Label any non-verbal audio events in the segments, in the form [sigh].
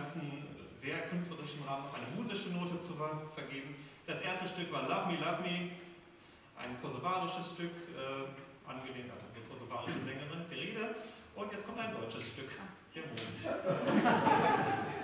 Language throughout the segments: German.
ganzen sehr künstlerischen Rahmen eine musische Note zu vergeben. Das erste Stück war Love Me, Love Me, ein kosovarisches Stück, äh, angelehnt an eine kosovarische Sängerin, Feride. Und jetzt kommt ein deutsches Stück, der Mond. [laughs]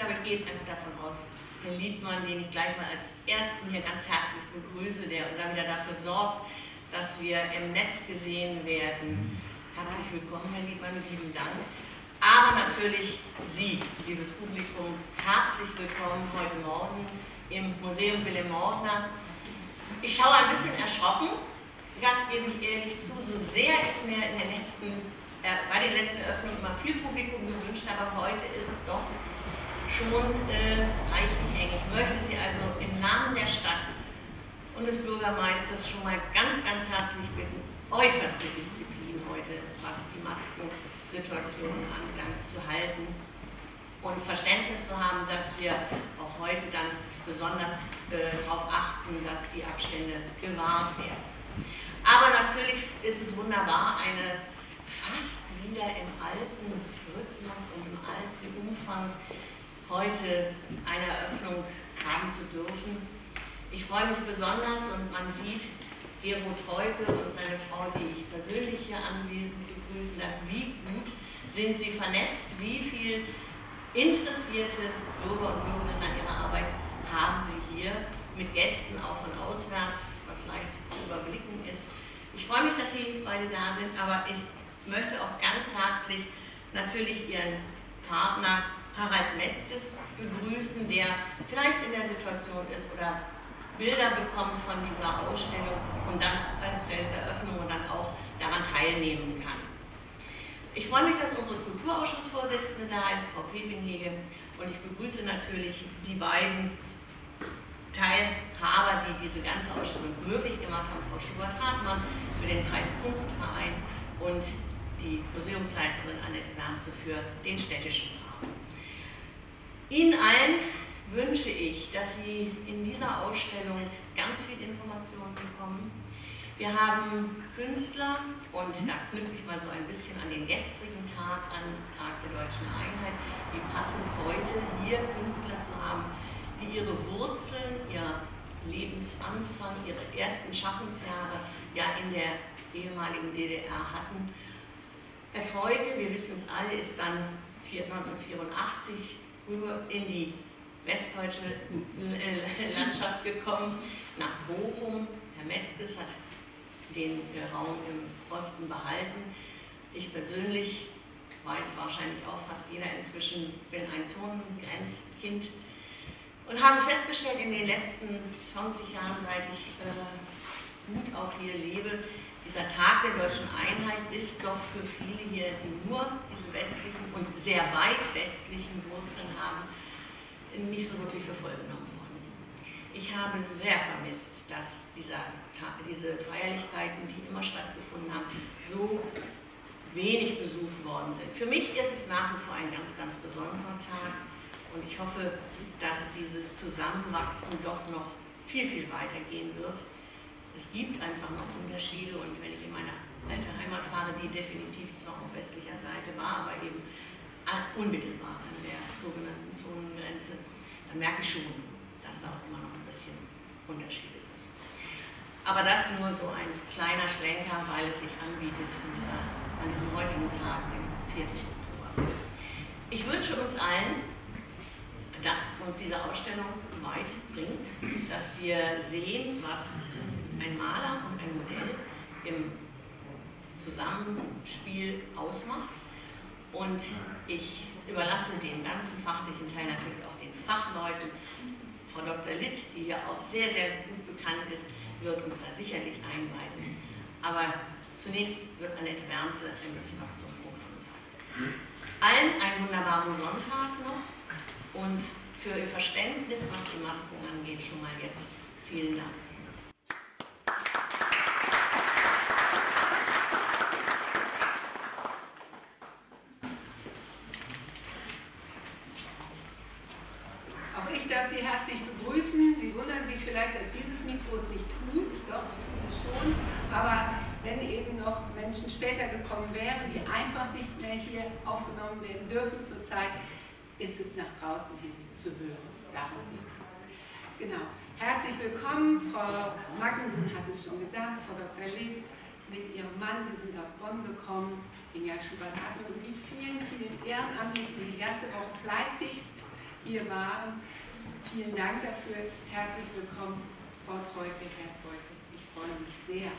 verabredet, aber ich gehe jetzt einfach davon aus, Herr Liedmann, den ich gleich mal als Ersten hier ganz herzlich begrüße, der da wieder dafür sorgt, dass wir im Netz gesehen werden. Herzlich willkommen, Herr Liedmann, vielen Dank. Aber natürlich Sie, liebes Publikum, herzlich willkommen heute Morgen im Museum Willem Morgner. Ich schaue ein bisschen erschrocken, das gebe ich ehrlich zu, so sehr ich mir in der letzten, äh, bei den letzten Öffnungen immer viel Publikum gewünscht habe, heute ist es doch schon äh, reichlich eng. Ich möchte Sie also im Namen der Stadt und des Bürgermeisters schon mal ganz, ganz herzlich bitten, äußerste Disziplin heute, was die Maskensituation anbelangt, zu halten und Verständnis zu haben, dass wir auch heute dann besonders äh, darauf achten, dass die Abstände gewahrt werden. Aber natürlich ist es wunderbar, eine fast wieder im alten Rhythmus und im alten Umfang heute eine Eröffnung haben zu dürfen. Ich freue mich besonders und man sieht Gero Treuke und seine Frau, die ich persönlich hier anwesend begrüßen darf, wie gut sind sie vernetzt, wie viel interessierte Bürger und Bürgerinnen an ihrer Arbeit haben sie hier mit Gästen auch von auswärts, was leicht zu überblicken ist. Ich freue mich, dass Sie beide da sind, aber ich möchte auch ganz herzlich natürlich Ihren Partner Harald Metzges begrüßen, der vielleicht in der Situation ist oder Bilder bekommt von dieser Ausstellung und dann als Eröffnung und dann auch daran teilnehmen kann. Ich freue mich, dass unsere Kulturausschussvorsitzende da ist, Frau Pepinhege, und ich begrüße natürlich die beiden Teilhaber, die diese ganze Ausstellung möglich gemacht haben, Frau Schubert-Hartmann für den Preis Kunstverein und die Museumsleiterin Annette Wernze für den städtischen Raum. Ihnen allen wünsche ich, dass Sie in dieser Ausstellung ganz viel Informationen bekommen, wir haben Künstler und da knüpfe ich mal so ein bisschen an den gestrigen Tag an, Tag der Deutschen Einheit, wie passend heute hier Künstler zu haben, die ihre Wurzeln, ihr Lebensanfang, ihre ersten Schaffensjahre ja in der ehemaligen DDR hatten. Treuge, wir wissen es alle, ist dann 1984 rüber in die westdeutsche Landschaft gekommen, nach Bochum. Herr Metzges hat den Raum im Osten behalten. Ich persönlich weiß wahrscheinlich auch fast jeder inzwischen, bin ein Zonengrenzkind und habe festgestellt in den letzten 20 Jahren, seit ich äh, gut auch hier lebe, dieser Tag der deutschen Einheit ist doch für viele hier, nur diese westlichen und sehr weit westlichen haben, nicht so wirklich für voll genommen worden. Ich habe sehr vermisst, dass dieser diese Feierlichkeiten, die immer stattgefunden haben, so wenig besucht worden sind. Für mich ist es nach wie vor ein ganz, ganz besonderer Tag und ich hoffe, dass dieses Zusammenwachsen doch noch viel, viel weitergehen wird. Es gibt einfach noch Unterschiede und wenn ich in meine alte Heimat fahre, die definitiv zwar auf westlicher Seite war, aber eben unmittelbar an der sogenannten Zonengrenze, dann merke ich schon, dass da auch immer noch ein bisschen Unterschiede sind. Aber das nur so ein kleiner Schlenker, weil es sich anbietet an diesem heutigen Tag, dem 4. Oktober. Ich wünsche uns allen, dass uns diese Ausstellung weit bringt, dass wir sehen, was ein Maler und ein Modell im Zusammenspiel ausmacht. Und ich überlasse den ganzen fachlichen Teil natürlich auch den Fachleuten. Frau Dr. Litt, die hier auch sehr, sehr gut bekannt ist, wird uns da sicherlich einweisen. Aber zunächst wird Annette Wernze ein bisschen was zum Programm sagen. Allen einen wunderbaren Sonntag noch und für Ihr Verständnis, was die Masken angeht, schon mal jetzt vielen Dank. Auch ich darf Sie herzlich begrüßen. Sie wundern sich vielleicht, dass dieses Mikro es nicht tut. Doch, es tut es schon. Aber wenn eben noch Menschen später gekommen wären, die einfach nicht mehr hier aufgenommen werden dürfen zurzeit, ist es nach draußen hin zu hören. Darum geht es. Genau. Herzlich willkommen. Frau Magnussen hat es schon gesagt, Frau Dr. Lieb mit ihrem Mann. Sie sind aus Bonn gekommen, Inga Schubert-Hartmann und die vielen, vielen Ehrenamtlichen, die die ganze Woche fleißigst hier waren. Vielen Dank dafür. Herzlich willkommen, Frau Treuke, Herr Treuke. Ich freue mich sehr.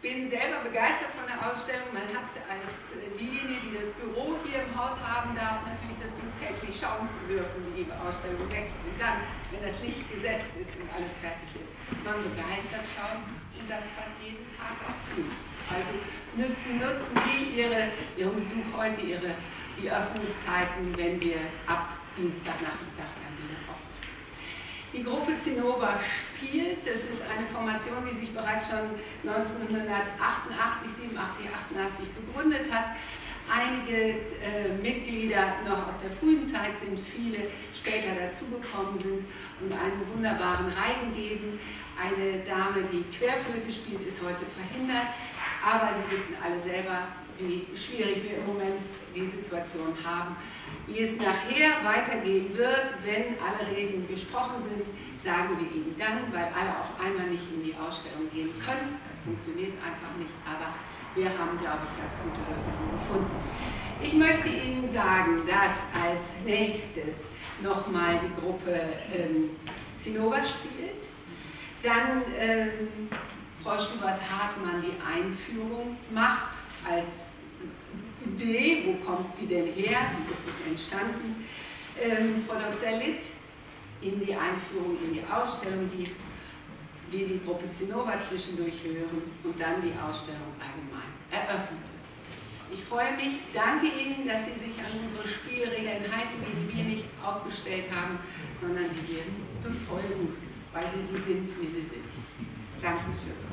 Bin selber begeistert von der Ausstellung. Man hat als diejenige, die das Büro hier im Haus haben darf, natürlich das Glück, täglich schauen zu dürfen, wie die Ausstellung wächst. Und dann, wenn das Licht gesetzt ist und alles fertig ist, man begeistert schauen und das fast jeden Tag auch tun. Also nutzen, nutzen Sie Ihre, Ihren Besuch heute, Ihre die Öffnungszeiten, wenn wir ab Dienstagnachmittag. Die Gruppe Zinnober spielt. Das ist eine Formation, die sich bereits schon 1988, 87, 88 begründet hat. Einige äh, Mitglieder noch aus der frühen Zeit sind, viele später dazugekommen sind und einen wunderbaren Reigen geben. Eine Dame, die Querflöte spielt, ist heute verhindert, aber Sie wissen alle selber, wie schwierig wir im Moment die Situation haben. Wie es nachher weitergehen wird, wenn alle Reden gesprochen sind, sagen wir Ihnen dann, weil alle auf einmal nicht in die Ausstellung gehen können. Das funktioniert einfach nicht, aber wir haben, glaube ich, ganz gute Lösungen gefunden. Ich möchte Ihnen sagen, dass als nächstes nochmal die Gruppe ähm, Zinnober spielt. Dann ähm, Frau Schubert-Hartmann die Einführung macht als Idee, wo kommt sie denn her, wie ist es entstanden. Ähm, Frau Dr. Litt in die Einführung in die Ausstellung gibt, wir die Gruppe Zinnober zwischendurch hören und dann die Ausstellung allgemein eröffnen. Ich freue mich, danke Ihnen, dass Sie sich an unsere Spielregeln halten, die wir nicht aufgestellt haben, sondern die wir befolgen, weil Sie sie sind, wie sie sind. Dankeschön.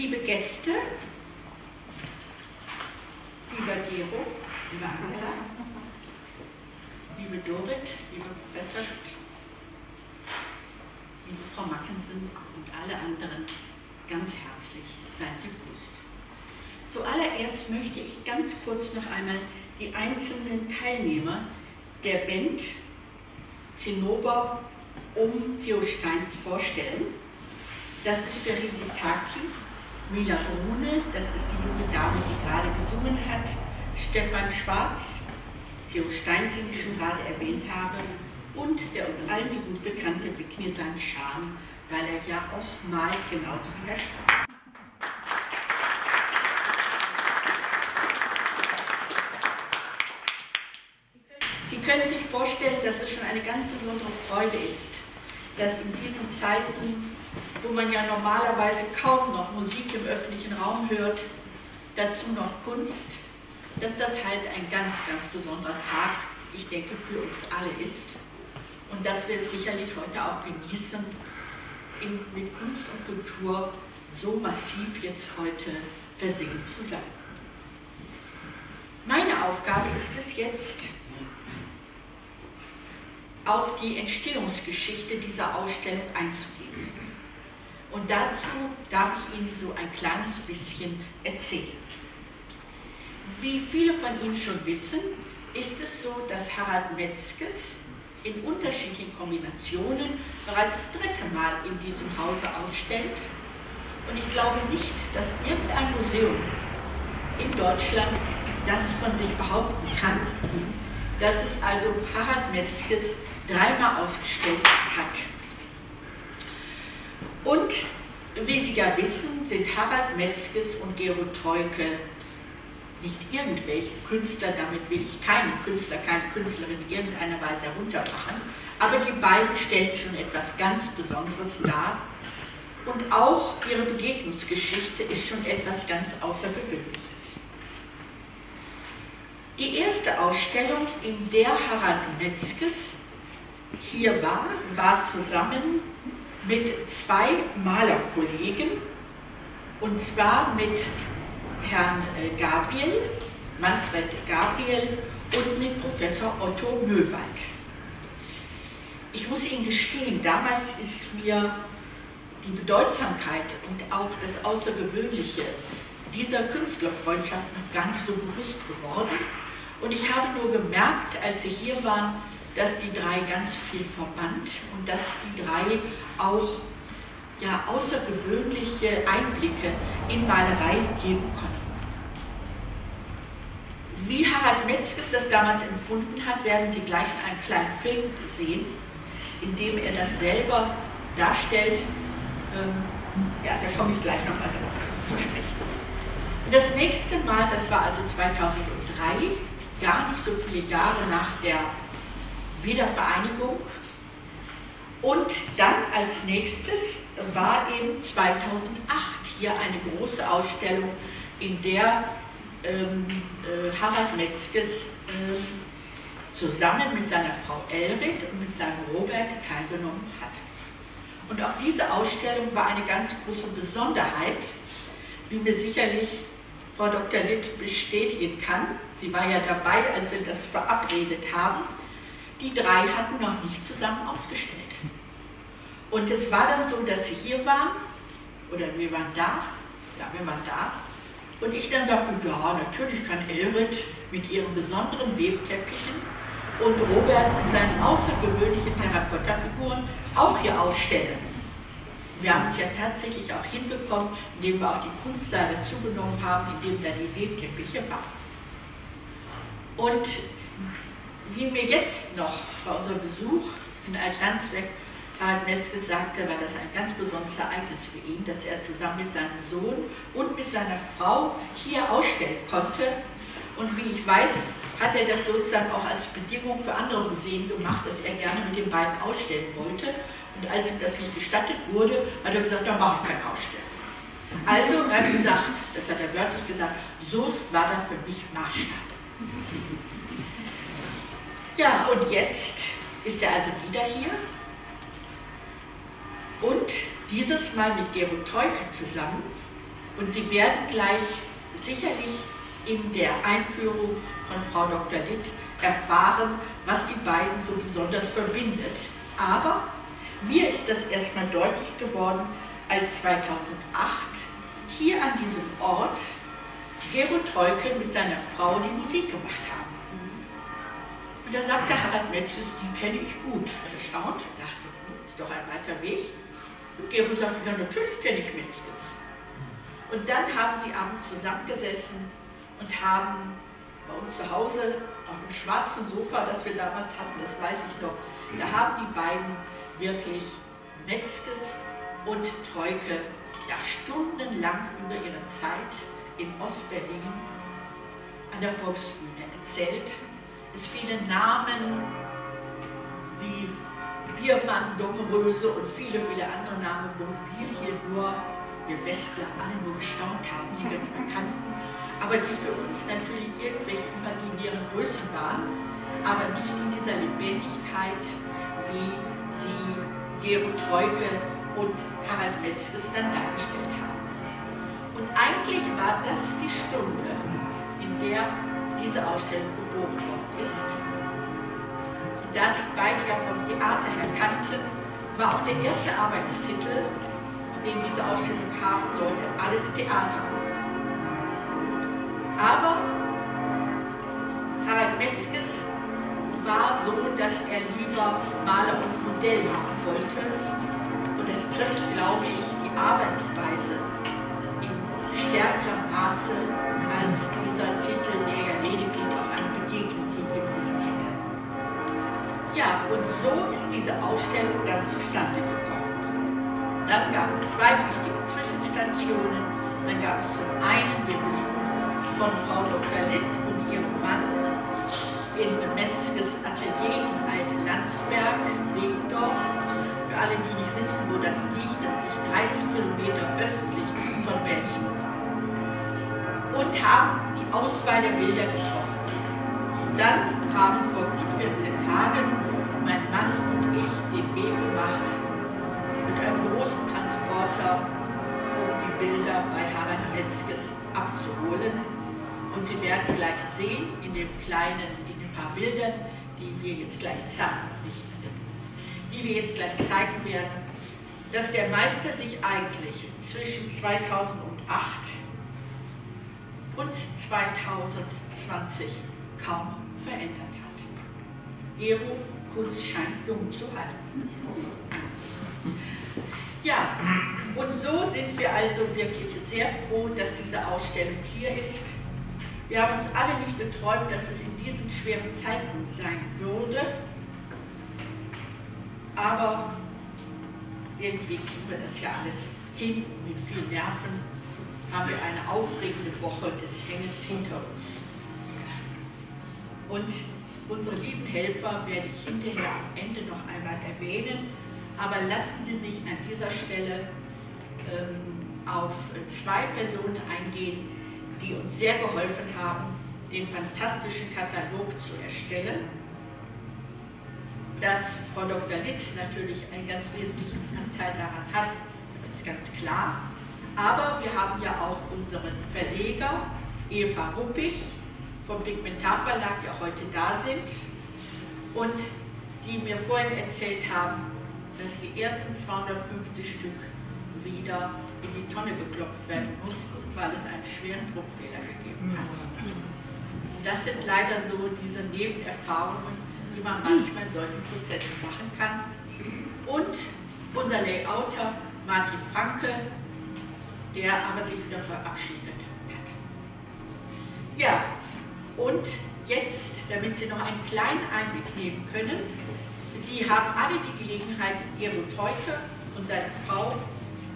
Liebe Gäste, lieber Gero, liebe Angela, liebe Dorit, liebe Professor, liebe Frau Mackensen und alle anderen ganz herzlich seid Sie grüßt. Zuallererst möchte ich ganz kurz noch einmal die einzelnen Teilnehmer der Band Zinnober um Theo Steins vorstellen. Das ist Feridi Taki, Mila Brune, das ist die junge Dame, die gerade gesungen hat, Stefan Schwarz, Theo Stein, den ich schon gerade erwähnt habe, und der uns allen so gut bekannte Biknisan Scham, weil er ja auch mal genauso wie der Schwarz. Sie können sich vorstellen, dass es schon eine ganz besondere Freude ist, dass in diesen Zeiten, wo man ja normalerweise kaum noch Musik im öffentlichen Raum hört, dazu noch Kunst, dass das halt ein ganz, ganz besonderer Tag, ich denke, für uns alle ist. Und dass wir es sicherlich heute auch genießen, in, mit Kunst und Kultur so massiv jetzt heute versehen zu sein. Meine Aufgabe ist es jetzt, auf die Entstehungsgeschichte dieser Ausstellung einzugehen. Und dazu darf ich Ihnen so ein kleines bisschen erzählen. Wie viele von Ihnen schon wissen, ist es so, dass Harald Metzges in unterschiedlichen Kombinationen bereits das dritte Mal in diesem Hause ausstellt. Und ich glaube nicht, dass irgendein Museum in Deutschland das von sich behaupten kann, dass es also Harald Metzges dreimal ausgestellt hat. Und wie Sie ja wissen, sind Harald Metzges und Gero Treuke nicht irgendwelche Künstler, damit will ich keinen Künstler, keine Künstlerin in irgendeiner Weise heruntermachen, aber die beiden stellen schon etwas ganz Besonderes dar und auch ihre Begegnungsgeschichte ist schon etwas ganz Außergewöhnliches. Die erste Ausstellung, in der Harald Metzges hier war, war zusammen mit zwei Malerkollegen, und zwar mit Herrn äh, Gabriel, Manfred Gabriel und mit Professor Otto Möwald. Ich muss Ihnen gestehen, damals ist mir die Bedeutsamkeit und auch das Außergewöhnliche dieser Künstlerfreundschaft noch gar nicht so bewusst geworden. Und ich habe nur gemerkt, als Sie hier waren, dass die drei ganz viel verband und dass die drei auch ja, außergewöhnliche Einblicke in Malerei geben konnten. Wie Harald Metzges das damals empfunden hat, werden Sie gleich in einem kleinen Film sehen, in dem er das selber darstellt. Ähm, ja, da komme ich gleich nochmal drauf zu sprechen. Das nächste Mal, das war also 2003, gar nicht so viele Jahre nach der Wiedervereinigung. Und dann als nächstes war eben 2008 hier eine große Ausstellung, in der ähm, äh, Harald Metzges äh, zusammen mit seiner Frau Elrit und mit seinem Robert teilgenommen hat. Und auch diese Ausstellung war eine ganz große Besonderheit, wie mir sicherlich Frau Dr. Litt bestätigen kann. Sie war ja dabei, als wir das verabredet haben. Die drei hatten noch nicht zusammen ausgestellt. Und es war dann so, dass sie hier waren, oder wir waren da, ja, wir waren da, und ich dann sagte, ja, natürlich kann Elrit mit ihren besonderen Webteppichen und Robert mit seinen außergewöhnlichen Terrakotta-Figuren auch hier ausstellen. Wir haben es ja tatsächlich auch hinbekommen, indem wir auch die Kunstsaale zugenommen haben, indem da die Webteppiche waren. Und wie mir jetzt noch bei unserem Besuch in Altlandsweg Harald Metzges sagte, war das ein ganz besonderes Ereignis für ihn, dass er zusammen mit seinem Sohn und mit seiner Frau hier ausstellen konnte. Und wie ich weiß, hat er das sozusagen auch als Bedingung für andere Museen gemacht, dass er gerne mit den beiden ausstellen wollte. Und als ihm das nicht gestattet wurde, hat er gesagt, dann mache ich keine Ausstellung. Also er hat gesagt, das hat er wörtlich gesagt, Soest war da für mich Maßstab. Ja, und jetzt ist er also wieder hier und dieses Mal mit Gero Teuke zusammen. Und Sie werden gleich sicherlich in der Einführung von Frau Dr. Litt erfahren, was die beiden so besonders verbindet. Aber mir ist das erstmal deutlich geworden, als 2008 hier an diesem Ort Gero Treuke mit seiner Frau die Musik gemacht haben. Und da sagte Harald Metzges, die kenne ich gut. Erstaunt, dachte, hm, ist doch ein weiter Weg. Und Gero sagte, ja natürlich kenne ich Metzges. Und dann haben sie abends zusammengesessen und haben bei uns zu Hause auf dem schwarzen Sofa, das wir damals hatten, das weiß ich noch, da haben die beiden wirklich Metzges und Treuke ja stundenlang über ihre Zeit in Ostberlin an der Volksbühne erzählt. Es fielen Namen wie Biermann, Dommeröse und viele, viele andere Namen, wo wir hier nur, wir Westler, alle nur gestaunt haben, die ganz bekannten, aber die für uns natürlich irgendwelche imaginären Größen waren, aber nicht in dieser Lebendigkeit, wie sie Gero Treuke und Harald Metzges dann dargestellt haben. Und eigentlich war das die Stunde, in der diese Ausstellung geboren worden ist. Und da sich beide ja vom Theater her kannten, war auch der erste Arbeitstitel, den diese Ausstellung haben sollte, alles Theater. Aber Harald Metzges war so, dass er lieber Maler und Modell machen wollte. Und es trifft, glaube ich, die Arbeitsweise stärkerem Maße als Ja, und so ist diese Ausstellung dann zustande gekommen. Dann gab es zwei wichtige Zwischenstationen. Dann gab es zum einen den Besuch von Frau Dr. Litt und ihrem Mann in Metzges Atelier in Alten-Landsberg, Wegendorf. Für alle, die nicht wissen, wo das liegt, das liegt 30 Kilometer östlich von Berlin und haben die Auswahl der Bilder getroffen. Dann haben gut 14 Tagen mein Mann und ich den Weg gemacht mit einem großen Transporter, um die Bilder bei Harald Metzges abzuholen. Und Sie werden gleich sehen in dem kleinen, in den paar Bildern, die wir jetzt gleich zeigen, nicht, die wir jetzt gleich zeigen werden, dass der Meister sich eigentlich zwischen 2008 und 2020 kaum verändert. Gero Kunst scheint jung zu halten. Ja, und so sind wir also wirklich sehr froh, dass diese Ausstellung hier ist. Wir haben uns alle nicht geträumt, dass es in diesem schweren Zeitpunkt sein würde, aber irgendwie kriegen wir das ja alles hin mit viel Nerven haben wir eine aufregende Woche des Hängens hinter uns. Und unsere lieben Helfer werde ich hinterher am Ende noch einmal erwähnen, aber lassen Sie mich an dieser Stelle ähm, auf zwei Personen eingehen, die uns sehr geholfen haben, den fantastischen Katalog zu erstellen. Dass Frau Dr. Litt natürlich einen ganz wesentlichen Anteil daran hat, das ist ganz klar. Aber wir haben ja auch unseren Verleger, Eva Ruppig, vom Pigmentarverlag, die heute da sind und die mir vorhin erzählt haben, dass die ersten 250 Stück wieder in die Tonne geklopft werden mussten, weil es einen schweren Druckfehler gegeben hat. Das sind leider so diese Nebenerfahrungen, die man manchmal in solchen Prozessen machen kann. Und unser Layouter Martin Franke der aber sich wieder verabschiedet hat. Ja, und jetzt, damit Sie noch einen kleinen Einblick nehmen können, Sie haben alle die Gelegenheit, Gero Teuke und seine Frau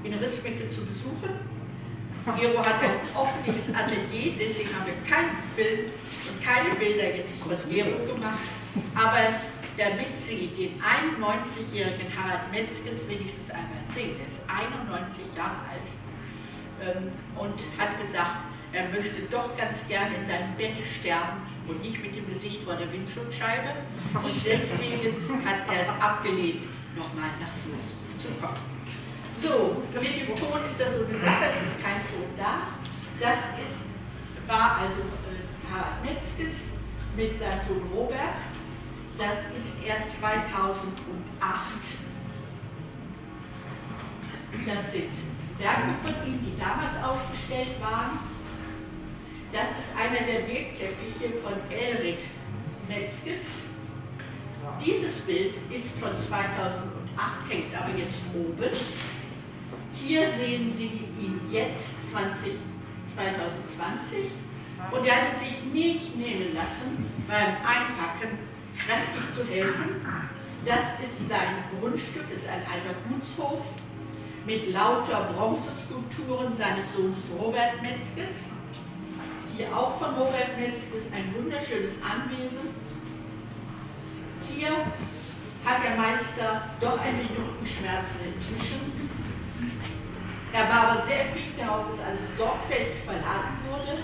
in Rissmecke zu besuchen. Gero hat ein offenes Atelier, deswegen haben wir keinen Film und keine Bilder jetzt von Gero gemacht, aber damit Sie den 91-jährigen Harald Metzges wenigstens einmal sehen, er ist 91 Jahre alt, ähm, und hat gesagt, er möchte doch ganz gern in seinem Bett sterben und nicht mit dem Gesicht vor der Windschutzscheibe. Und deswegen hat er es abgelehnt, nochmal nach Soest zu kommen. So, mit dem Ton ist das so eine Sache, es ist kein Ton da. Das ist, war also äh, Harald Metzges mit seinem Ton Robert. Das ist er 2008. Das sind Werke von ihm, die damals aufgestellt waren. Das ist einer der Wegteppiche von Elrit Metzges. Dieses Bild ist von 2008, hängt aber jetzt oben. Hier sehen Sie ihn jetzt 20, 2020 und er hat es sich nicht nehmen lassen, beim Einpacken kräftig zu helfen. Das ist sein Grundstück, ist ein alter Gutshof mit lauter Bronzeskulpturen seines Sohnes Robert Metzges. Hier auch von Robert Metzges ein wunderschönes Anwesen. Hier hat der Meister doch ein wenig Rückenschmerzen inzwischen. Er war aber sehr erpicht darauf, dass alles sorgfältig verladen wurde.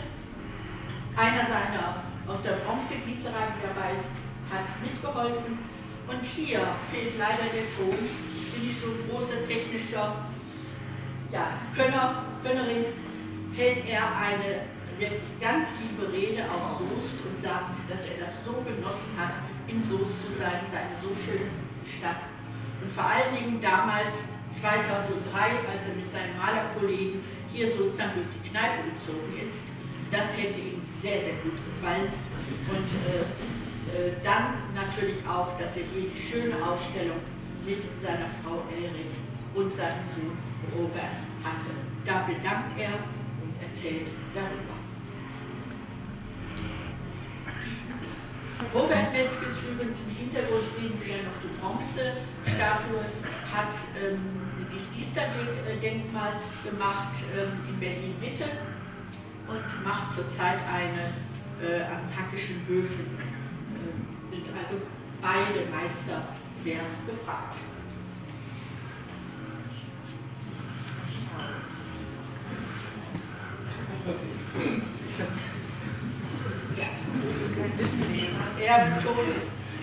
Einer seiner aus der Bronzegießerei, die dabei ist, hat mitgeholfen. Und hier fehlt leider der Ton. Bin ich so ein großer technischer ja, Könner, Könnerin, hält er eine wirklich ganz liebe Rede auf Soest und sagt, dass er das so genossen hat, in Soest zu sein, es eine so schöne Stadt. Und vor allen Dingen damals, 2003, als er mit seinen Malerkollegen hier sozusagen durch die Kneipe gezogen ist, das hätte ihm sehr, sehr gut gefallen. Und äh, äh, dann natürlich auch, dass er hier die schöne Ausstellung mit seiner Frau Elrich und seinem Sohn Robert hatte. Da bedankt er und erzählt darüber. Robert Metzges übrigens im Hintergrund sehen Sie ja noch die Bronzestatue, hat ähm, das Diesterweg-Denkmal gemacht ähm, in Berlin-Mitte und macht zurzeit eine äh, an Hackischen Höfen. Äh, sind also beide Meister sehr gefragt. [clears throat] Er betont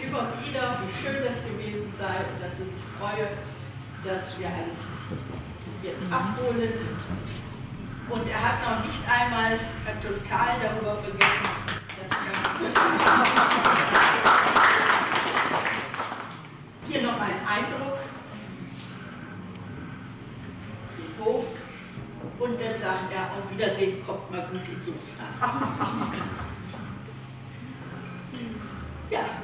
immer wieder, wie schön das gewesen sei und dass ich mich freue, dass wir alles jetzt abholen. Und er hat noch nicht einmal total darüber vergessen, dass ich Hier noch ein Eindruck. Hof. Und dann sagt er, auf Wiedersehen, kommt mal gut in Soße. Yeah.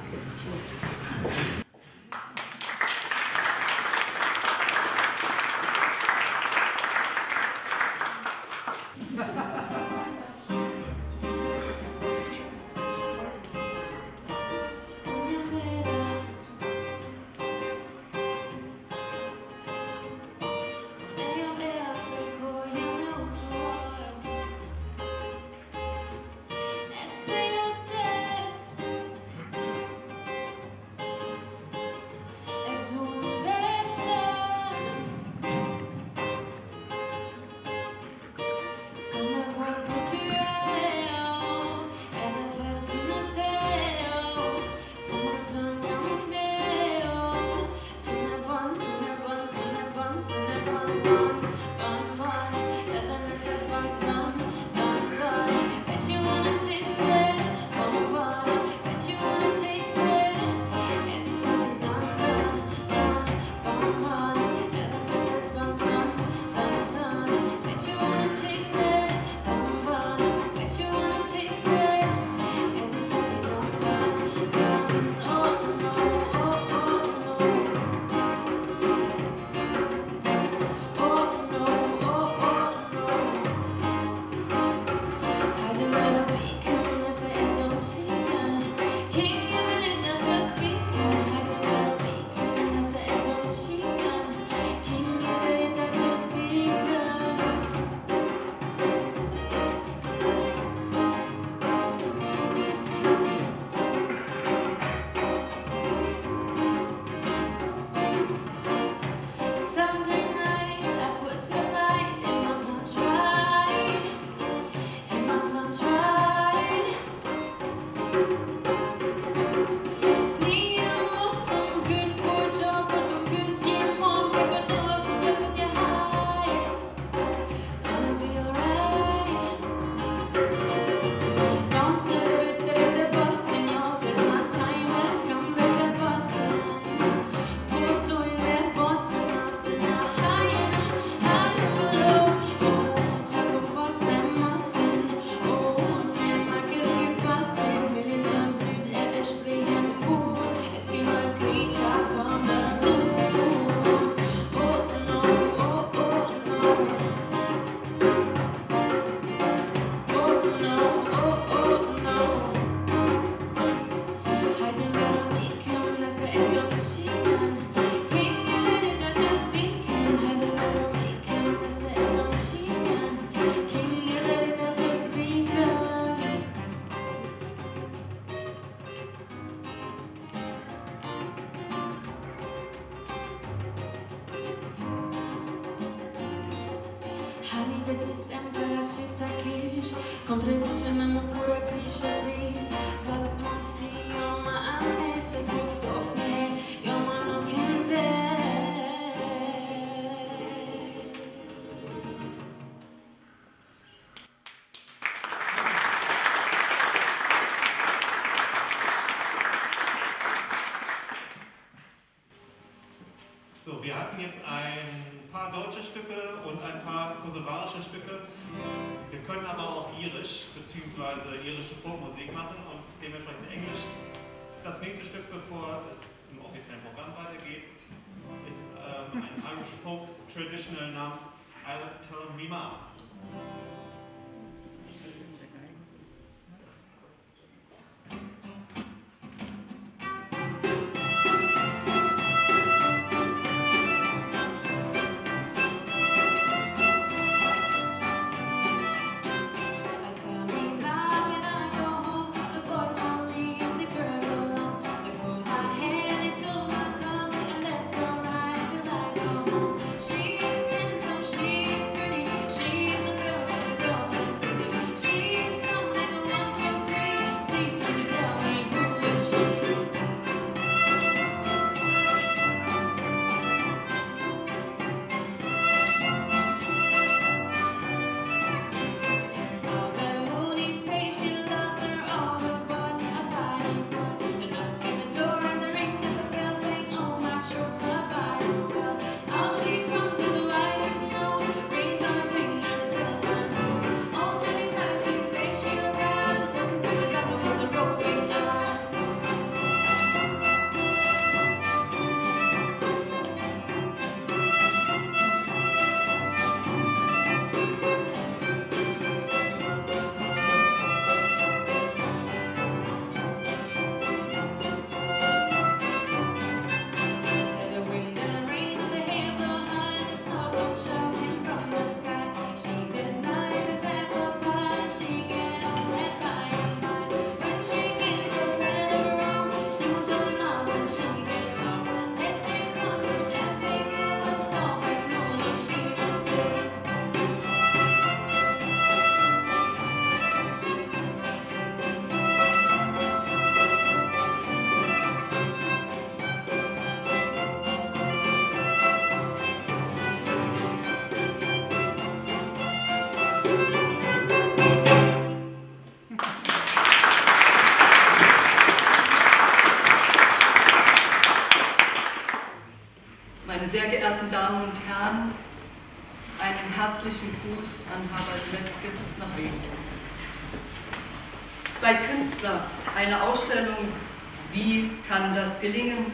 bzw. irische Folkmusik machen und dementsprechend Englisch. Das nächste Stück, bevor es im offiziellen Programm weitergeht, ist ähm, ein Irish Folk Traditional namens I'll Tell Me Ma. Ja. gelingen,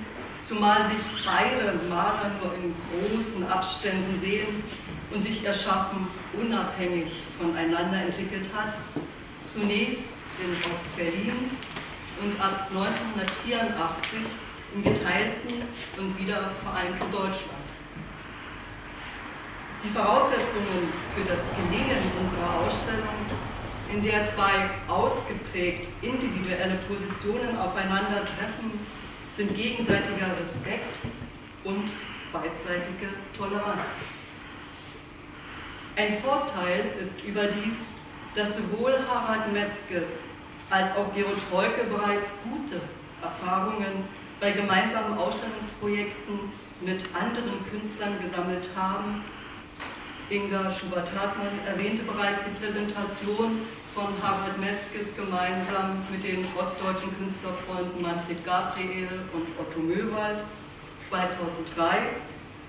zumal sich beide Maler nur in großen Abständen sehen und sich erschaffen unabhängig voneinander entwickelt hat. Zunächst in Ost-Berlin und ab 1984 im geteilten und wieder vereinten Deutschland. Die Voraussetzungen für das Gelingen unserer Ausstellung, in der zwei ausgeprägt individuelle Positionen aufeinandertreffen, sind gegenseitiger Respekt und beidseitige Toleranz. Ein Vorteil ist überdies, dass sowohl Harald Metzges als auch Georg Heuke bereits gute Erfahrungen bei gemeinsamen Ausstellungsprojekten mit anderen Künstlern gesammelt haben. Inga Schubert-Hartmann erwähnte bereits die Präsentation von Harald Metzges gemeinsam mit den ostdeutschen Künstlerfreunden Manfred Gabriel und Otto Möwald 2003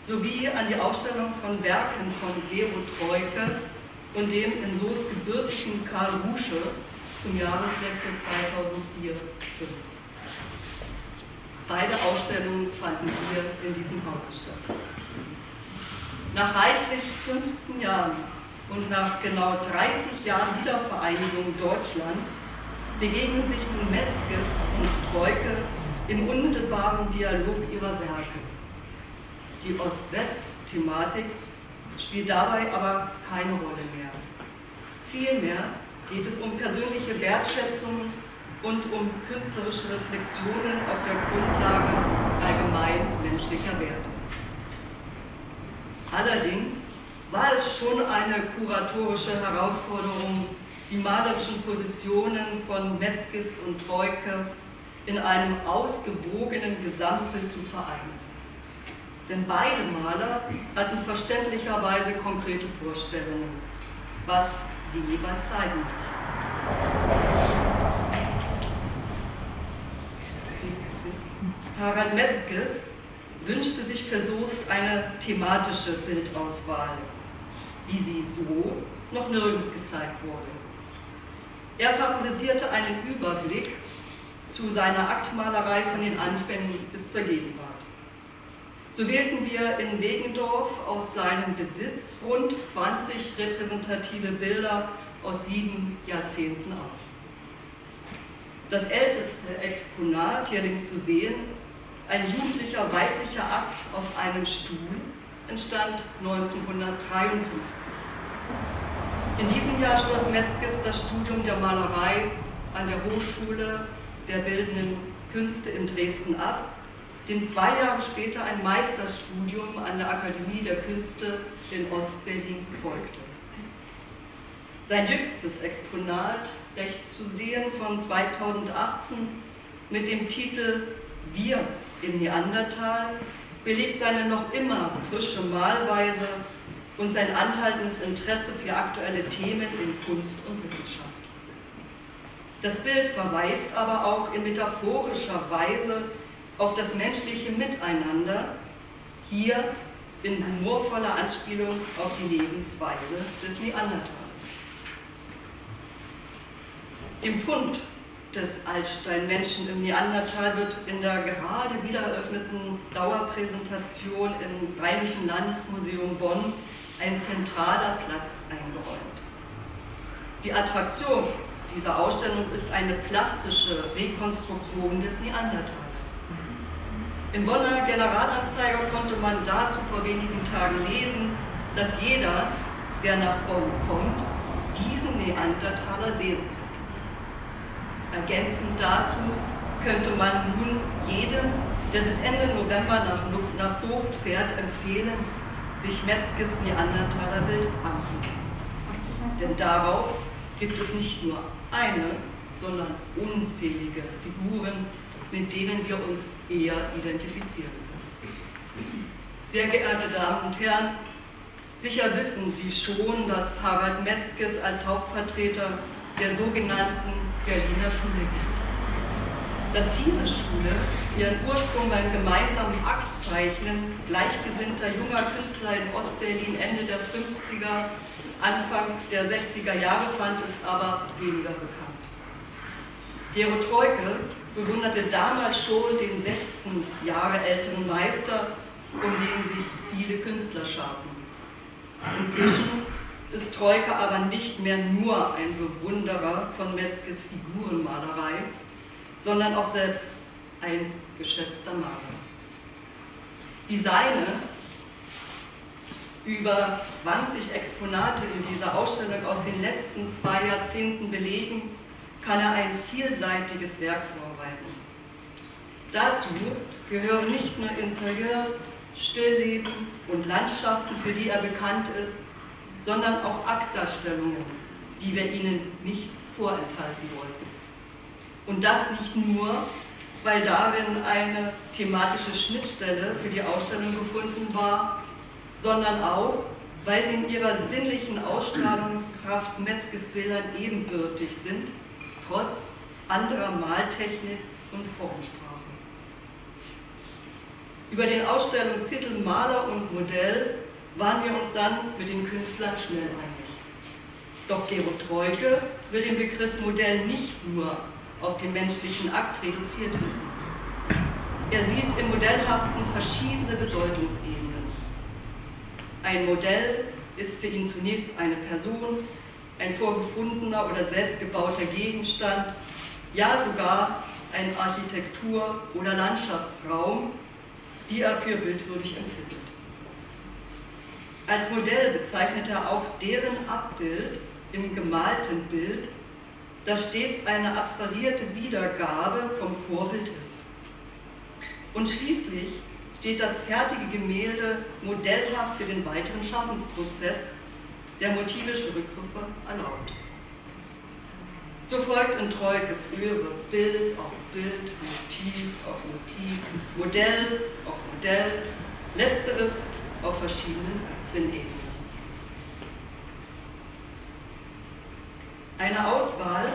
sowie an die Ausstellung von Werken von Gero Treuke und dem in Soos gebürtigen Karl Rusche zum Jahreswechsel 2004 Beide Ausstellungen fanden hier in diesem Haus statt. Nach reichlich 15 Jahren und nach genau 30 Jahren Wiedervereinigung Deutschlands begegnen sich nun Metzges und Treuke im unmittelbaren Dialog ihrer Werke. Die Ost-West-Thematik spielt dabei aber keine Rolle mehr. Vielmehr geht es um persönliche Wertschätzung und um künstlerische Reflexionen auf der Grundlage allgemein menschlicher Werte. Allerdings war es schon eine kuratorische Herausforderung, die malerischen Positionen von Metzges und Treuke in einem ausgewogenen Gesamtbild zu vereinen. Denn beide Maler hatten verständlicherweise konkrete Vorstellungen, was sie jeweils zeigen Harald Metzges wünschte sich für Soest eine thematische Bildauswahl, wie sie so noch nirgends gezeigt wurde. Er favorisierte einen Überblick zu seiner Aktmalerei von den Anfängen bis zur Gegenwart. So wählten wir in Wegendorf aus seinem Besitz rund 20 repräsentative Bilder aus sieben Jahrzehnten aus. Das älteste Exponat, hier links zu sehen, ein jugendlicher weiblicher Akt auf einem Stuhl, entstand 1953. In diesem Jahr schloss Metzges das Studium der Malerei an der Hochschule der Bildenden Künste in Dresden ab, dem zwei Jahre später ein Meisterstudium an der Akademie der Künste in Ostberlin folgte. Sein jüngstes Exponat, rechts zu sehen, von 2018 mit dem Titel Wir im Neandertal, belegt seine noch immer frische Malweise und sein anhaltendes Interesse für aktuelle Themen in Kunst und Wissenschaft. Das Bild verweist aber auch in metaphorischer Weise auf das menschliche Miteinander, hier in humorvoller Anspielung auf die Lebensweise des Neandertalers. Dem Fund des Altsteinmenschen im Neandertal wird in der gerade wieder eröffneten Dauerpräsentation im Rheinischen Landesmuseum Bonn ein zentraler Platz eingeräumt. Die Attraktion dieser Ausstellung ist eine plastische Rekonstruktion des Neandertals. Im Bonner Generalanzeiger konnte man dazu vor wenigen Tagen lesen, dass jeder, der nach Bonn kommt, diesen Neandertaler sehen kann. Ergänzend dazu könnte man nun jedem, der bis Ende November nach, nach Soest fährt, empfehlen, sich Metzges Neandertaler Bild anzuschauen. Denn darauf gibt es nicht nur eine, sondern unzählige Figuren, mit denen wir uns eher identifizieren können. Sehr geehrte Damen und Herren, sicher wissen Sie schon, dass Harald Metzges als Hauptvertreter der sogenannten Berliner Schule gilt. Dass diese Schule ihren Ursprung beim gemeinsamen Aktzeichnen gleichgesinnter junger Künstler in Ostberlin Ende der 50er, Anfang der 60er Jahre fand, ist aber weniger bekannt. Gero Treuke bewunderte damals schon den 16 Jahre älteren Meister, um den sich viele Künstler scharten. Inzwischen ist Troika aber nicht mehr nur ein Bewunderer von Metzges Figurenmalerei, sondern auch selbst ein geschätzter Maler. Wie seine über 20 Exponate in dieser Ausstellung aus den letzten zwei Jahrzehnten belegen, kann er ein vielseitiges Werk vorweisen. Dazu gehören nicht nur Interieurs, Stillleben und Landschaften, für die er bekannt ist, sondern auch Aktdarstellungen, die wir Ihnen nicht vorenthalten wollten. Und das nicht nur, weil darin eine thematische Schnittstelle für die Ausstellung gefunden war, sondern auch, weil sie in ihrer sinnlichen Ausstrahlungskraft Metzges Bildern ebenbürtig sind trotz anderer Maltechnik und Formsprache. Über den Ausstellungstitel Maler und Modell waren wir uns dann mit den Künstlern schnell einig. Doch Gero Treuke will den Begriff Modell nicht nur auf den menschlichen Akt reduziert wissen. Er sieht im Modellhaften verschiedene Bedeutungsebenen. Ein Modell ist für ihn zunächst eine Person, ein vorgefundener oder selbstgebauter Gegenstand, ja sogar ein Architektur- oder Landschaftsraum, die er für bildwürdig empfindet. Als Modell bezeichnet er auch deren Abbild im gemalten Bild, das stets eine abstrahierte Wiedergabe vom Vorbild ist. Und schließlich steht das fertige Gemälde modellhaft für den weiteren Schaffensprozess, der motivische Rückgriffe erlaubt. So folgt in Troikes Röhre Bild auf Bild, Motiv auf Motiv, Modell auf Modell, letzteres auf verschiedenen Sinnebenen. Eine Auswahl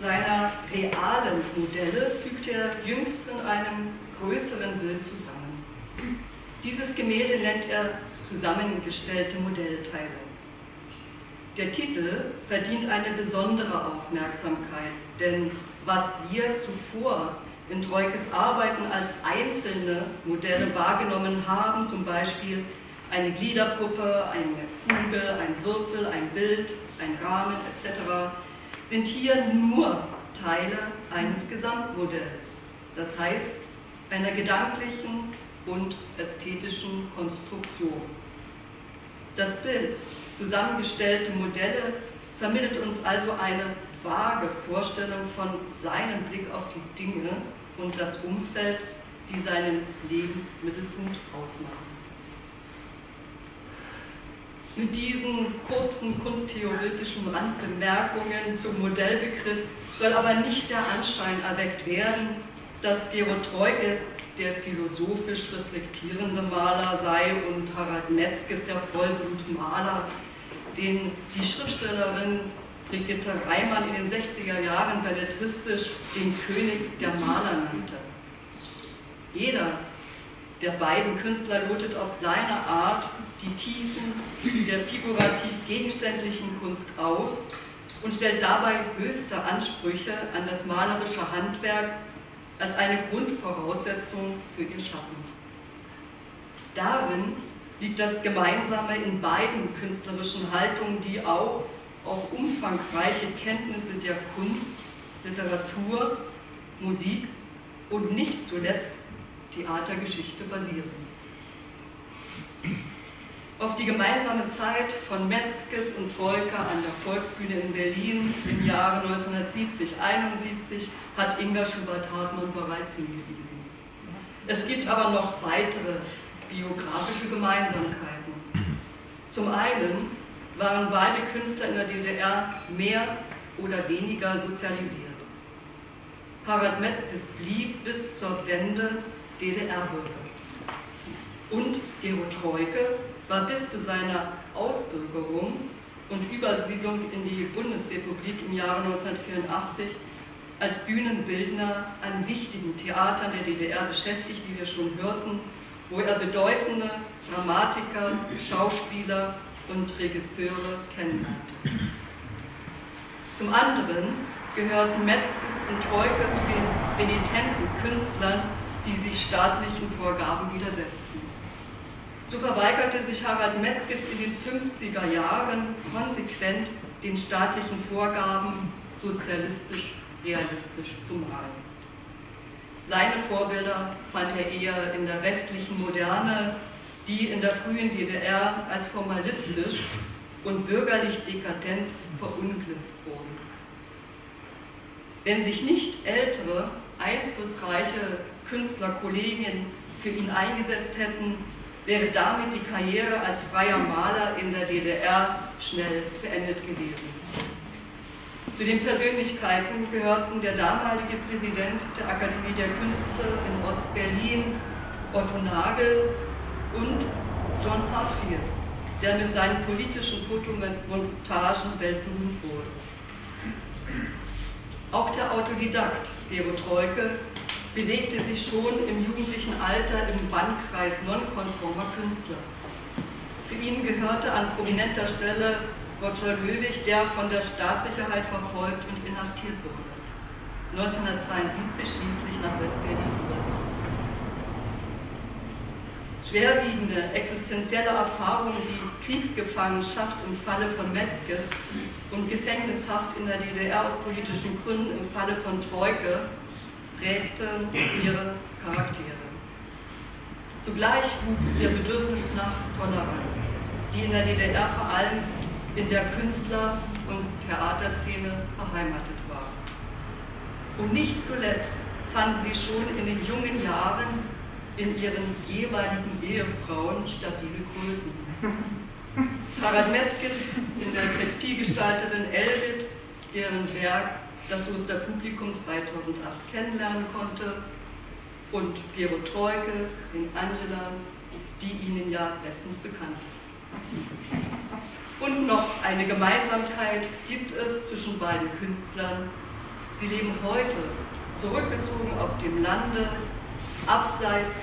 seiner realen Modelle fügt er jüngst in einem größeren Bild zusammen. Dieses Gemälde nennt er zusammengestellte Modellteile. Der Titel verdient eine besondere Aufmerksamkeit, denn was wir zuvor in Troikes Arbeiten als einzelne Modelle wahrgenommen haben, zum Beispiel eine Gliederpuppe, eine Kugel, ein Würfel, ein Bild, ein Rahmen etc., sind hier nur Teile eines Gesamtmodells, das heißt einer gedanklichen und ästhetischen Konstruktion. Das Bild, zusammengestellte Modelle, vermittelt uns also eine vage Vorstellung von seinem Blick auf die Dinge und das Umfeld, die seinen Lebensmittelpunkt ausmachen. Mit diesen kurzen kunsttheoretischen Randbemerkungen zum Modellbegriff soll aber nicht der Anschein erweckt werden, dass Gerold Treuge der philosophisch reflektierende Maler sei und Harald Metzges der Vollblutmaler, den die Schriftstellerin Brigitte Reimann in den 60er Jahren belletristisch den König der Maler nannte. Jeder der beiden Künstler lotet auf seine Art die Tiefen der figurativ gegenständlichen Kunst aus und stellt dabei höchste Ansprüche an das malerische Handwerk als eine Grundvoraussetzung für ihr Schaffen. Darin liegt das Gemeinsame in beiden künstlerischen Haltungen, die auch auf umfangreiche Kenntnisse der Kunst, Literatur, Musik und nicht zuletzt Theatergeschichte basieren. Auf die gemeinsame Zeit von Metzges und Troika an der Volksbühne in Berlin im Jahre 1970-71 hat Inga Schubert-Hartmann bereits hingewiesen. Es gibt aber noch weitere biografische Gemeinsamkeiten. Zum einen waren beide Künstler in der DDR mehr oder weniger sozialisiert. Harald Metzges blieb bis zur Wende DDR-Bürger. Und Gero Treuke war bis zu seiner Ausbürgerung und Übersiedlung in die Bundesrepublik im Jahre 1984 als Bühnenbildner an wichtigen Theatern der DDR beschäftigt, wie wir schon hörten, wo er bedeutende Dramatiker, Schauspieler und Regisseure kennenlernte. Zum anderen gehörten Metzges und Treuke zu den renitenten Künstlern, die sich staatlichen Vorgaben widersetzten. So verweigerte sich Harald Metzges in den 50er Jahren konsequent den staatlichen Vorgaben sozialistisch-realistisch zu malen. Seine Vorbilder fand er eher in der westlichen Moderne, die in der frühen DDR als formalistisch und bürgerlich dekadent verunglimpft wurden. Wenn sich nicht ältere, einflussreiche Künstlerkollegen für ihn eingesetzt hätten, wäre damit die Karriere als freier Maler in der DDR schnell beendet gewesen. Zu den Persönlichkeiten gehörten der damalige Präsident der Akademie der Künste in Ost-Berlin, Otto Nagel, und John Hartfield, der mit seinen politischen Fotomontagen weltberühmt wurde. Auch der Autodidakt Gero Treuke bewegte sich schon im jugendlichen Alter im Bannkreis nonkonformer Künstler. Zu ihnen gehörte an prominenter Stelle Roger Löwig, der von der Staatssicherheit verfolgt und inhaftiert wurde. 1972 schließlich nach West-Berlin übersiedelt. schwerwiegende existenzielle Erfahrungen wie Kriegsgefangenschaft im Falle von Metzges und Gefängnishaft in der DDR aus politischen Gründen im Falle von Troike prägten ihre Charaktere. Zugleich wuchs ihr Bedürfnis nach Toleranz, die in der DDR vor allem in der Künstler- und Theaterszene beheimatet war. Und nicht zuletzt fanden sie schon in den jungen Jahren in ihren jeweiligen Ehefrauen stabile Größen. Harald Metzges in der textilgestalteten Elbit ihren Werk das Soester Publikum 2008 kennenlernen konnte und Piero Troike in Angela, die Ihnen ja bestens bekannt ist. Und noch eine Gemeinsamkeit gibt es zwischen beiden Künstlern. Sie leben heute zurückgezogen auf dem Lande, abseits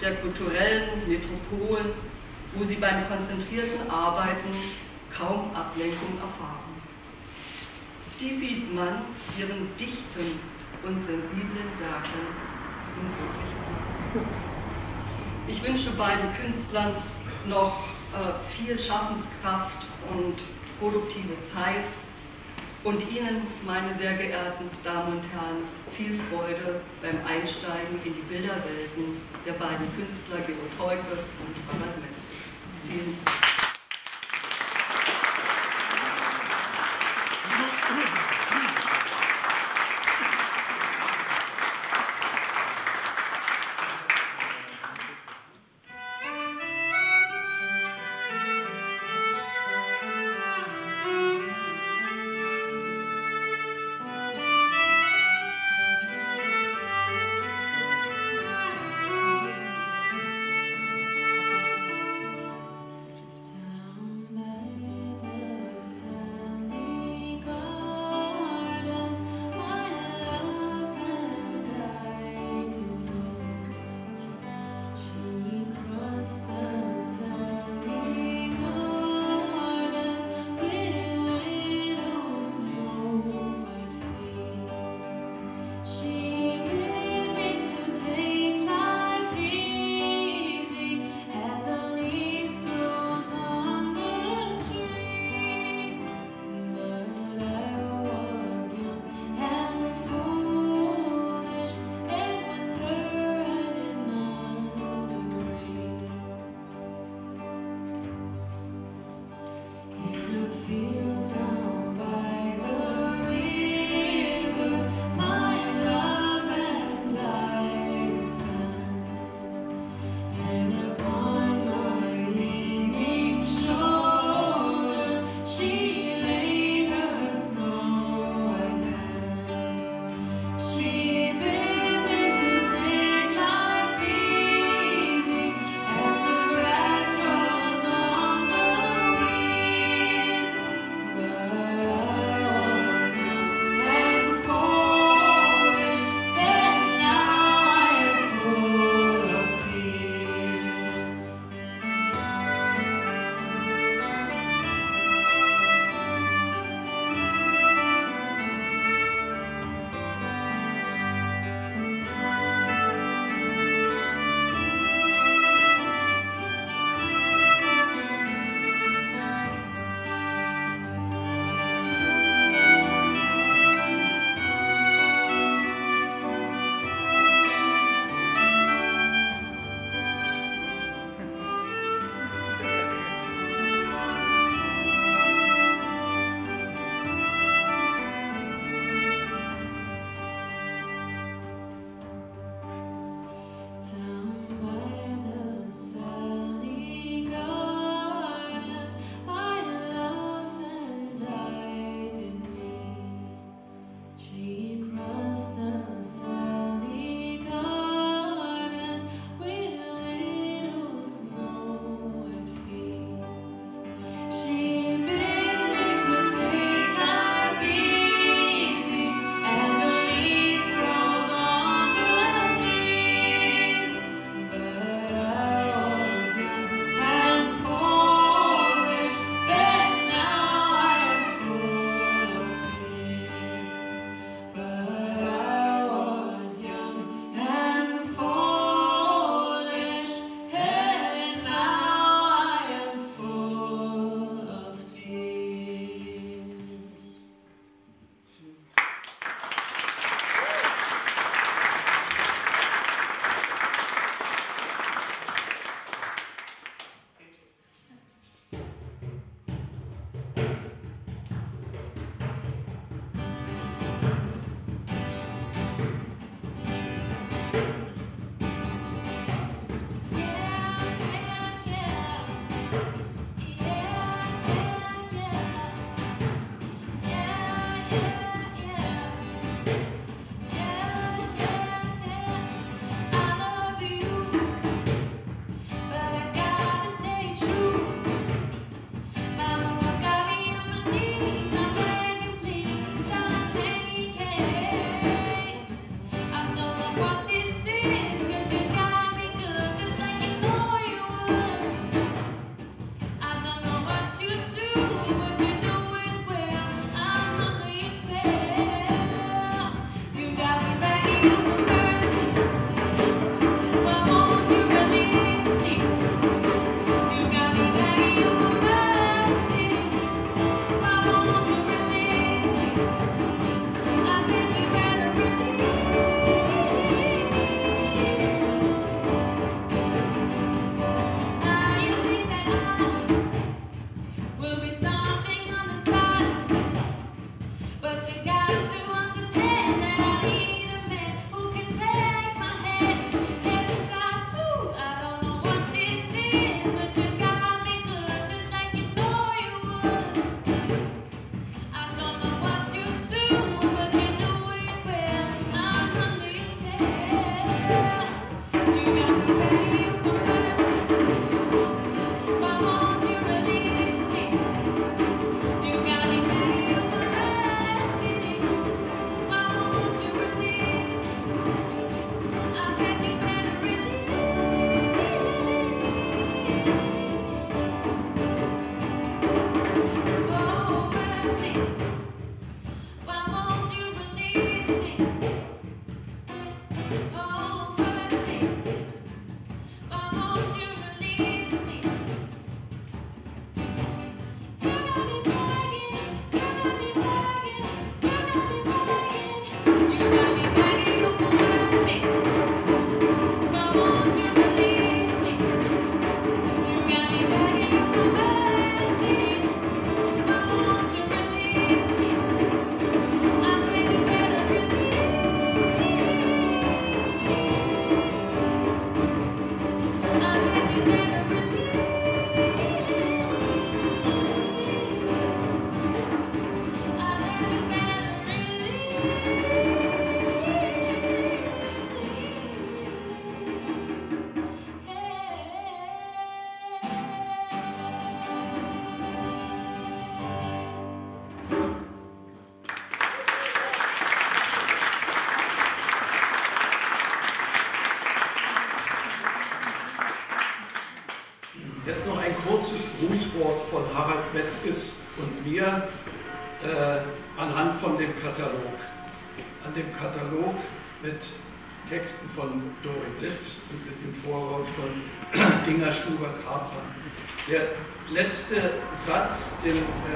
der kulturellen Metropolen, wo sie beim konzentrierten Arbeiten kaum Ablenkung erfahren. Die sieht man ihren dichten und sensiblen Werken ich wünsche beiden Künstlern noch äh, viel Schaffenskraft und produktive Zeit und Ihnen, meine sehr geehrten Damen und Herren, viel Freude beim Einsteigen in die Bilderwelten der beiden Künstler Georg Heuke und Ronald Metz. Vielen Dank. Thank you.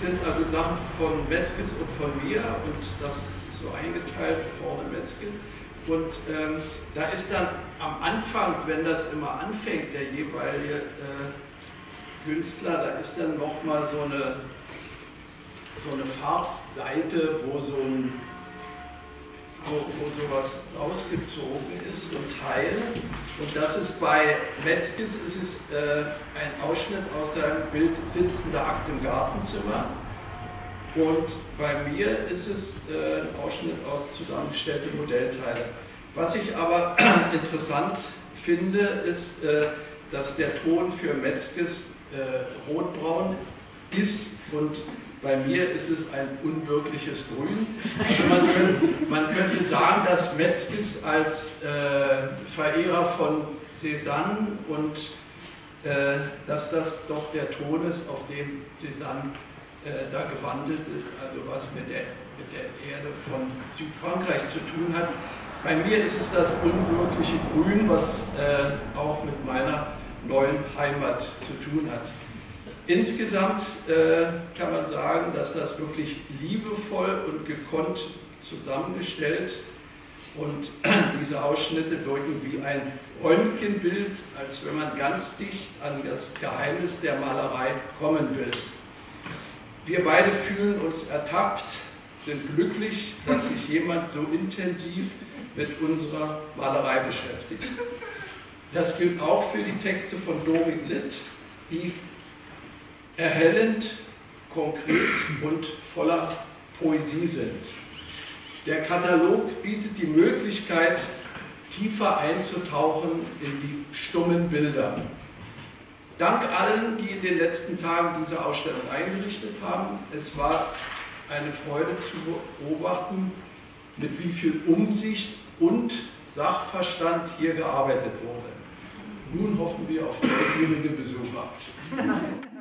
sind also Sachen von Metzges und von mir und das so eingeteilt, vorne Metzges. Und ähm, da ist dann am Anfang, wenn das immer anfängt, der jeweilige äh, Künstler, da ist dann nochmal so eine, so eine Farbseite, wo so ein wo, wo sowas rausgezogen ist, so ein Teil. Und das ist bei Metzges ist äh, ein Ausschnitt aus seinem Bild Sitzender Akt im Gartenzimmer. Und bei mir ist es äh, ein Ausschnitt aus zusammengestellte Modellteile. Was ich aber [clears throat] interessant finde, ist, äh, dass der Ton für Metzges äh, rotbraun ist und bei mir ist es ein unwirkliches Grün. Also man, könnte, man könnte sagen, dass Metzges als äh, Verehrer von Cézanne und äh, dass das doch der Ton ist, auf dem Cézanne äh, da gewandelt ist, also was mit der, mit der Erde von Südfrankreich zu tun hat. Bei mir ist es das unwirkliche Grün, was äh, auch mit meiner neuen Heimat zu tun hat. Insgesamt äh, kann man sagen, dass das wirklich liebevoll und gekonnt zusammengestellt und [clears throat] diese Ausschnitte wirken wie ein Röntgenbild, als wenn man ganz dicht an das Geheimnis der Malerei kommen will. Wir beide fühlen uns ertappt, sind glücklich, dass sich jemand so intensiv mit unserer Malerei beschäftigt. Das gilt auch für die Texte von Dorit Litt, die erhellend, konkret und voller Poesie sind. Der Katalog bietet die Möglichkeit, tiefer einzutauchen in die stummen Bilder. Dank allen, die in den letzten Tagen diese Ausstellung eingerichtet haben. Es war eine Freude zu beobachten, mit wie viel Umsicht und Sachverstand hier gearbeitet wurde. Nun hoffen wir auf neugierige Besucher. [laughs]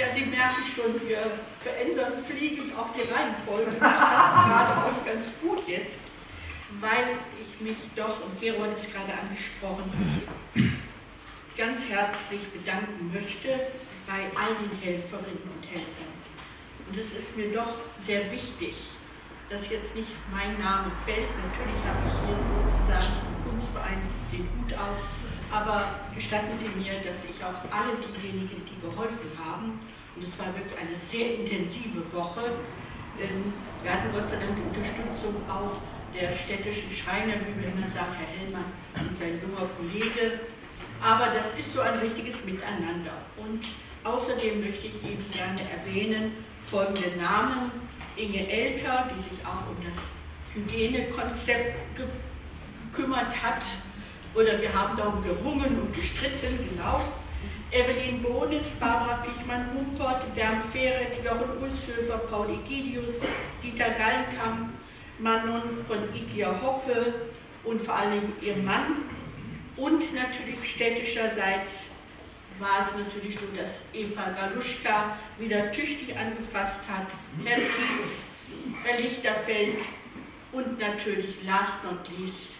Ja, Sie schon, wir verändern fliegend auch die Reihenfolge. Das passt gerade auch ganz gut jetzt, weil ich mich doch, und Gero hat es gerade angesprochen, ganz herzlich bedanken möchte bei all den Helferinnen und Helfern. Und es ist mir doch sehr wichtig, dass jetzt nicht mein Name fällt. Natürlich habe ich hier sozusagen im Kunstverein den Hut auf, aber gestatten Sie mir, dass ich auch alle diejenigen, die geholfen haben, und es war wirklich eine sehr intensive Woche, denn wir hatten Gott sei Dank die Unterstützung auch der städtischen Schreiner, wie wir immer sagen, Herr Hellmann und sein junger Kollege. Aber das ist so ein richtiges Miteinander. Und außerdem möchte ich eben gerne erwähnen, folgende Namen. Inge Elter, die sich auch um das Hygienekonzept gekümmert hat. Oder wir haben darum gerungen und gestritten, genau. Evelyn Bonis, Barbara Pichmann-Humpert, Bernd Fehret, Jochen Ulshöfer, Paul Egidius, Dieter Gallenkamp, Manon von Igia Hoffe und vor allem ihr Mann. Und natürlich städtischerseits war es natürlich so, dass Eva Galuschka wieder tüchtig angefasst hat, Herr Kietz, Herr Lichterfeld und natürlich last not least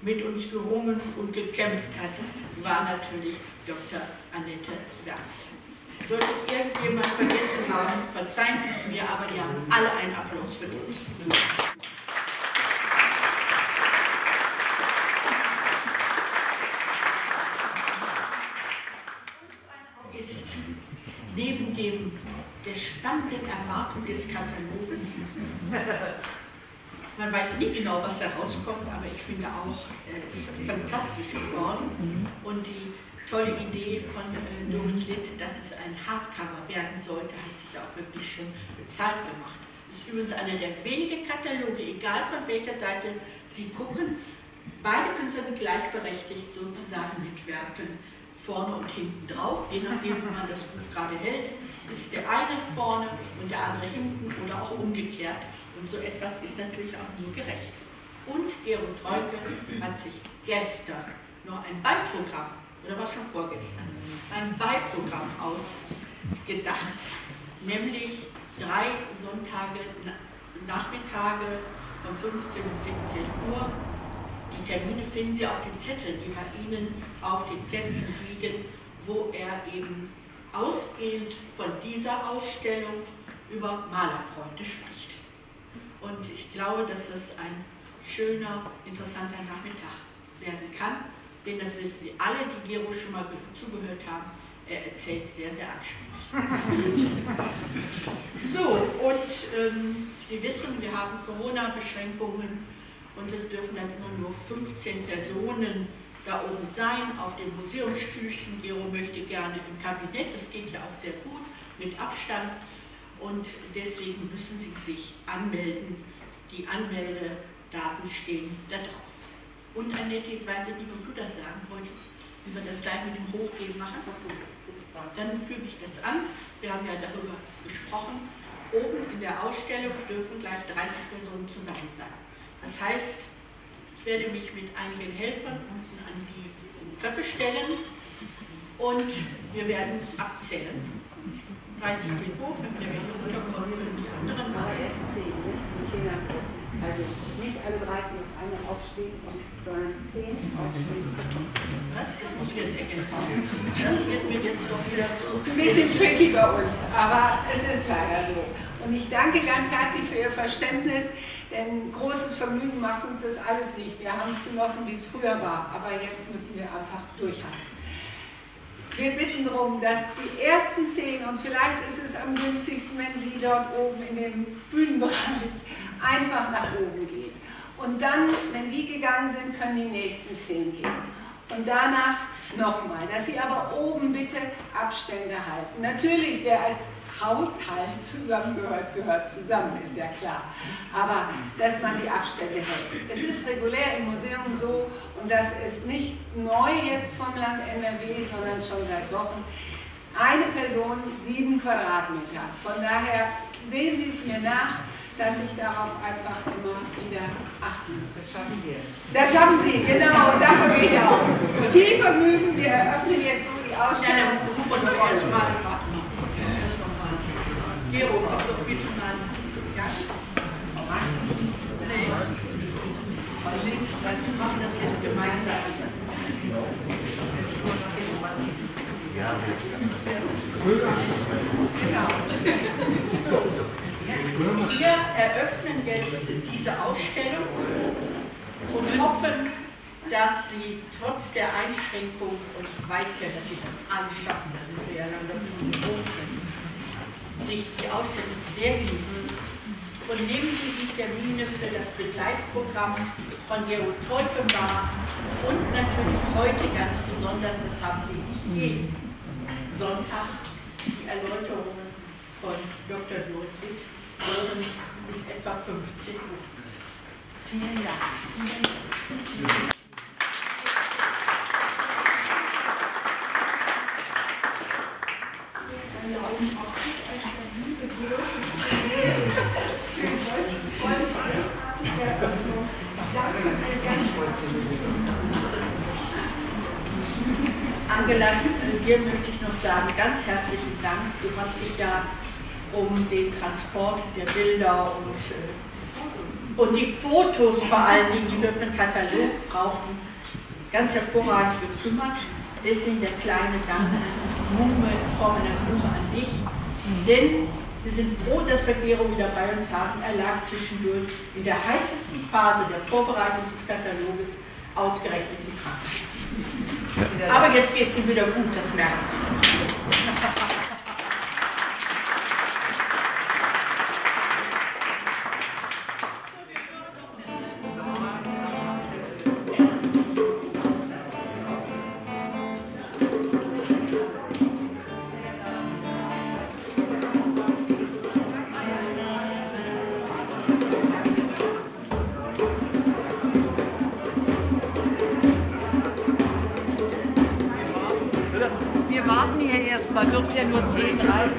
mit uns gerungen und gekämpft hat, war natürlich Dr. Annette Werz. Sollte irgendjemand vergessen haben, verzeihen Sie es mir, aber die haben alle einen Applaus verdient. neben dem, der spannenden Erwartung des Kataloges. Man weiß nie genau, was herauskommt, aber ich finde auch, es ist fantastisch geworden. Und die tolle Idee von äh, Dorit Litt, dass es ein Hardcover werden sollte, hat sich auch wirklich schon bezahlt gemacht. Das ist übrigens einer der wenigen Kataloge, egal von welcher Seite Sie gucken, beide Künstler sind gleichberechtigt sozusagen mitwirken vorne und hinten drauf, je nachdem, wie man das Buch gerade hält, ist der eine vorne und der andere hinten oder auch umgekehrt. Und so etwas ist natürlich auch nur gerecht. Und Gero Treuke hat sich gestern noch ein Beiprogramm, oder war schon vorgestern, ein Beiprogramm ausgedacht, nämlich drei Sonntage, Nachmittage von 15 bis 17 Uhr die Termine finden Sie auf den Zetteln, die bei Ihnen auf den Plätzen liegen, wo er eben ausgehend von dieser Ausstellung über Malerfreunde spricht. Und ich glaube, dass das ein schöner, interessanter Nachmittag werden kann, denn das wissen Sie alle, die Gero schon mal zugehört haben. Er erzählt sehr, sehr anschaulich. [laughs] so, und ähm, Sie wissen, wir haben Corona-Beschränkungen und es dürfen dann immer nur 15 Personen da oben sein, auf den Museumsstühlchen. Gero möchte gerne im Kabinett, das geht ja auch sehr gut, mit Abstand. Und deswegen müssen Sie sich anmelden. Die Anmeldedaten stehen da drauf. Und Annette, jetzt weiß ich nicht, ob du das sagen wolltest, wie wir das gleich mit dem Hochgehen machen. Dann füge ich das an. Wir haben ja darüber gesprochen. Oben in der Ausstellung dürfen gleich 30 Personen zusammen sein. Das heißt, ich werde mich mit einigen Helfern unten an die Treppe stellen und wir werden abzählen. 30 geht hoch, wenn wir welche runterkommen, können die anderen mal. Also nicht alle 30 auf einmal aufstehen, sondern 10 aufstehen. Das muss jetzt Das wird mir jetzt doch wieder so. Ein bisschen tricky bei uns, aber es ist leider so. Und ich danke ganz herzlich für Ihr Verständnis, denn großes Vergnügen macht uns das alles nicht. Wir haben es genossen, wie es früher war, aber jetzt müssen wir einfach durchhalten. Wir bitten darum, dass die ersten zehn, und vielleicht ist es am günstigsten, wenn Sie dort oben in dem Bühnenbereich einfach nach oben gehen. Und dann, wenn die gegangen sind, können die nächsten zehn gehen. Und danach nochmal, dass Sie aber oben bitte Abstände halten. Natürlich, wer als Haushalt zusammengehört, gehört zusammen, ist ja klar. Aber dass man die Abstände hält. Es ist regulär im Museum so, und das ist nicht neu jetzt vom Land NRW, sondern schon seit Wochen, eine Person sieben Quadratmeter. Von daher sehen Sie es mir nach, dass ich darauf einfach immer wieder achten muss. Das schaffen wir. Das schaffen Sie, genau, davon gehe ich aus. Viel Vergnügen, wir eröffnen jetzt so die Ausstellung. Ja, Gero, bitte mal ja? Nee. Wir machen das jetzt gemeinsam. Ja, Wir eröffnen jetzt diese Ausstellung und hoffen, dass Sie trotz der Einschränkung, und ich weiß ja, dass Sie das alle schaffen, da sind wir ja dann wirklich sich die Ausstellung sehr genießen und nehmen Sie die Termine für das Begleitprogramm von Gerold Teutenbach und natürlich heute ganz besonders, das haben Sie nicht jeden Sonntag, die Erläuterungen von Dr. Ludwig hören bis etwa 15 Uhr. Vielen Dank. Vielen Dank. Angela, dir möchte ich noch sagen, ganz herzlichen Dank. Du hast dich ja um den Transport der Bilder und, äh, und die Fotos vor allen Dingen, die wir für den Katalog brauchen, ganz hervorragend gekümmert. Deswegen der kleine Dank Form einer Grüße an dich. Denn wir sind froh, dass wir Gero wieder bei uns haben. Er lag zwischendurch in der heißesten Phase der Vorbereitung des Kataloges ausgerechnet im Krankenhaus. Aber jetzt geht es ihm wieder gut, das merken Sie. Zehn rein.